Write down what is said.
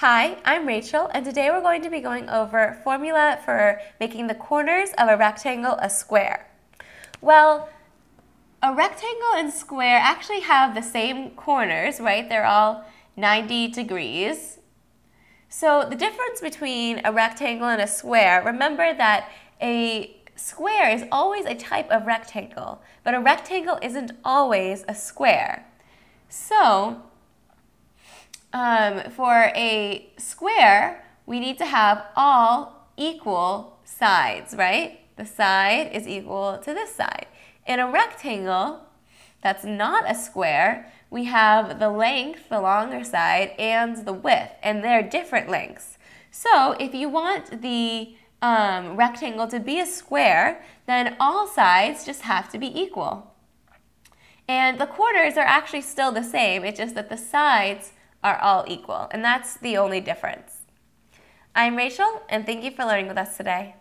Hi, I'm Rachel, and today we're going to be going over formula for making the corners of a rectangle a square. Well, a rectangle and square actually have the same corners, right? They're all 90 degrees. So the difference between a rectangle and a square, remember that a square is always a type of rectangle, but a rectangle isn't always a square. So um, for a square, we need to have all equal sides, right? The side is equal to this side. In a rectangle, that's not a square, we have the length, the longer side, and the width, and they're different lengths. So if you want the um, rectangle to be a square, then all sides just have to be equal. And the quarters are actually still the same, it's just that the sides are all equal, and that's the only difference. I'm Rachel, and thank you for learning with us today.